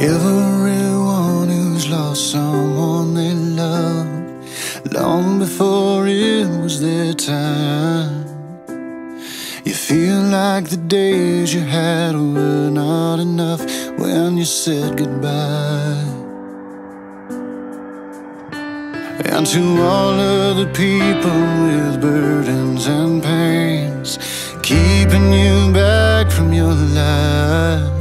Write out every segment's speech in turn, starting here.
Everyone who's lost someone they love long before it was their time. You feel like the days you had were not enough when you said goodbye. And to all of the people with burdens and pains, keeping you back from your life.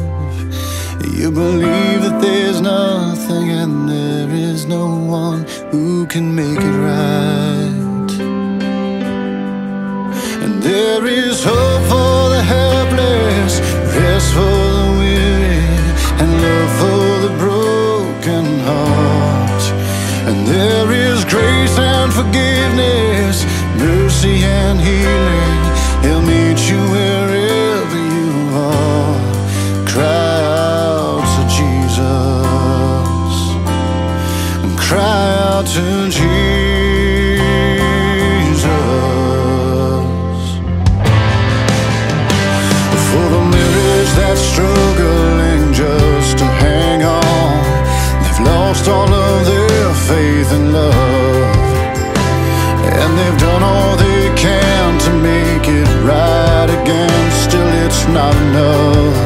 You believe that there's nothing and there is no one who can make it right. And there is hope for the helpless, rest for the weary, and love for the broken heart. And there is grace and forgiveness, mercy and healing. He'll meet you not enough.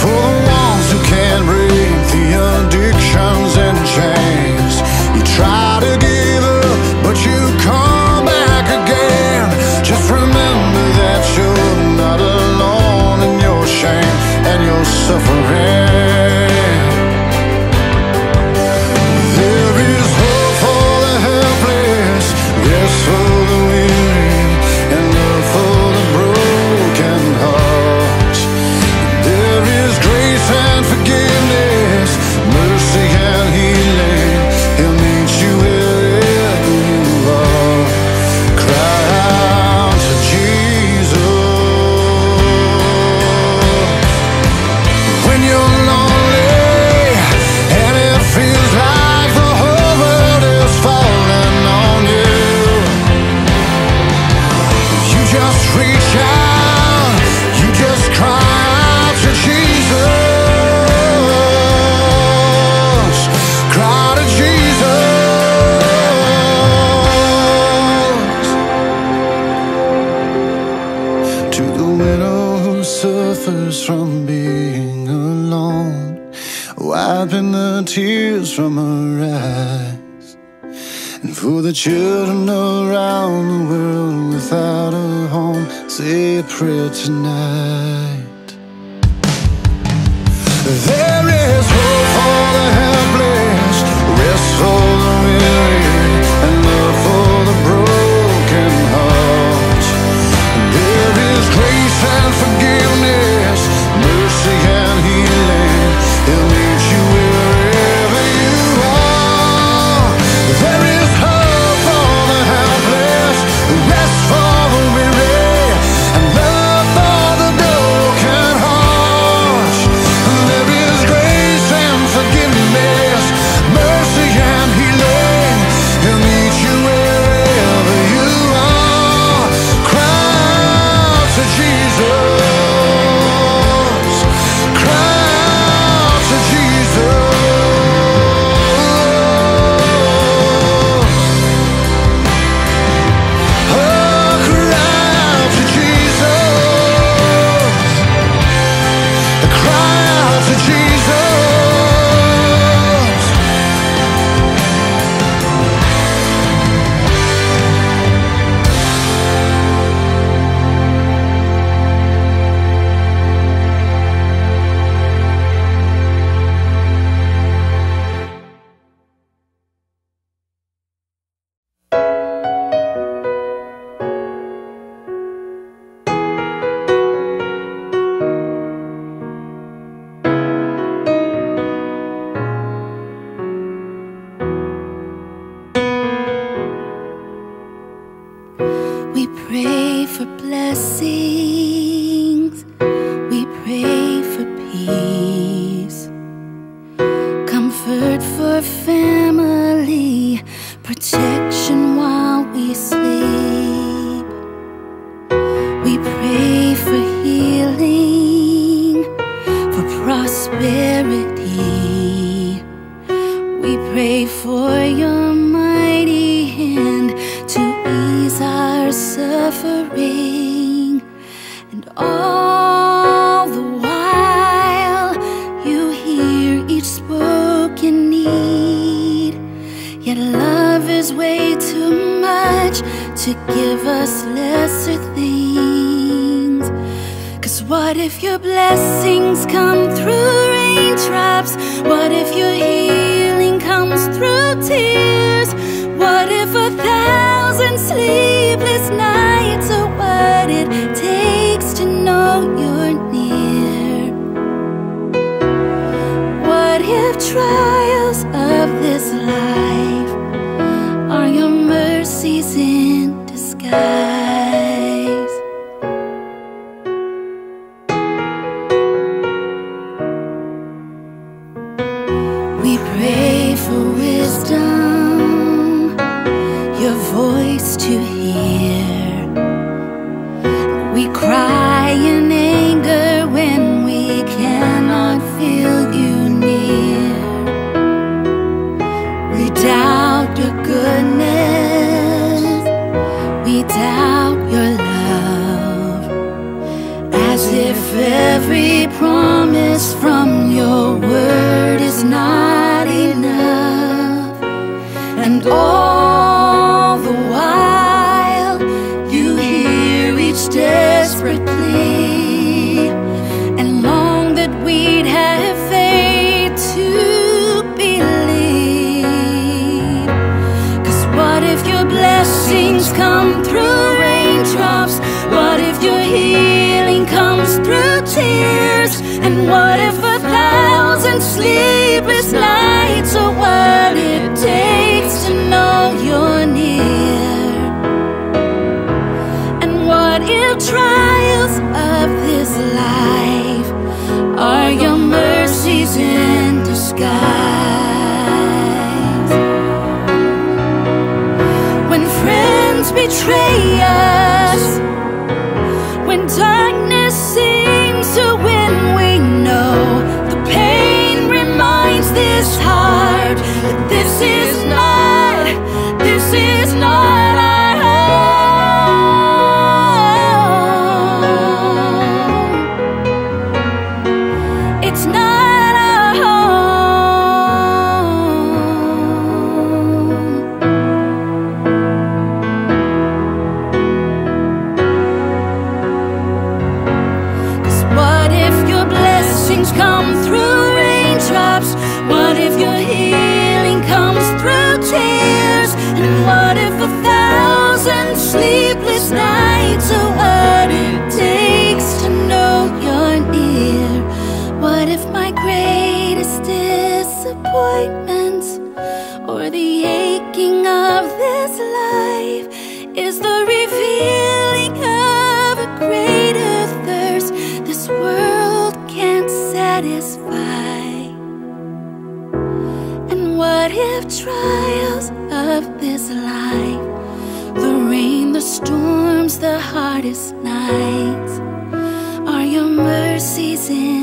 For the ones who can't break the addictions and chains, you try to give up, but you come back again. Just remember that you're not alone in your shame and your suffering. Prayer tonight. We pray for blessings, we pray for peace, comfort for family, protection while we sleep. We pray for healing, for prosperity, we pray for your. Suffering, and all the while you hear each spoken need. Yet love is way too much to give us lesser things. Cause what if your blessings come through raindrops? What if your healing comes through tears? What if a thousand sleepless nights it takes to know you're near? What if trials of this life are your mercies in disguise? Every promise from your word is not sleepless nights are what it takes to know you're near? And what if trials of this life are your mercies in disguise? When friends betray this is not, this is not our home. It's not our home. Cause what if your blessings come through raindrops? What if your healing what if a thousand sleepless nights are what it takes to know you're near? What if my greatest disappointment or the aching of this life is the revealing of a greater thirst this world can't satisfy? And what if trials the hardest nights, are your mercies in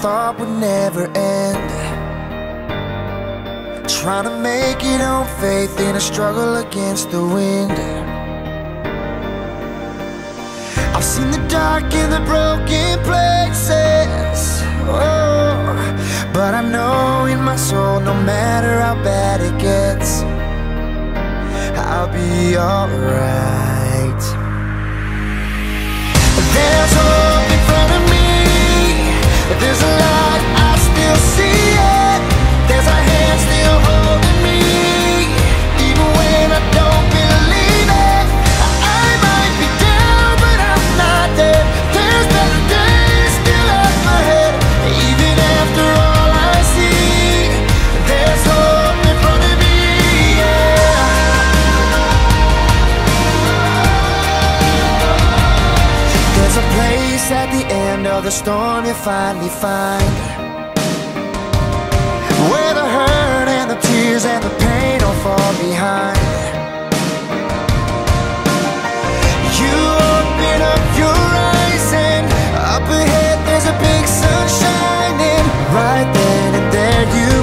thought would never end. Trying to make it on faith in a struggle against the wind. I've seen the dark and the broken places. Oh, but I know in my soul, no matter how bad it gets, I'll be alright. There's hope all the storm you finally find Where the hurt and the tears and the pain all fall behind You open up your eyes and up ahead there's a big sun shining. Right then and there you